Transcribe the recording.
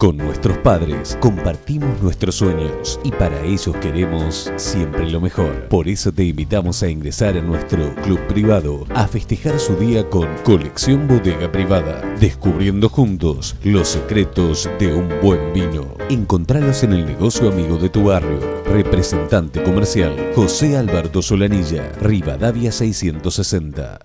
Con nuestros padres compartimos nuestros sueños y para ellos queremos siempre lo mejor. Por eso te invitamos a ingresar a nuestro club privado a festejar su día con Colección Bodega Privada, descubriendo juntos los secretos de un buen vino. Encontralos en el negocio amigo de tu barrio. Representante comercial José Alberto Solanilla, Rivadavia 660.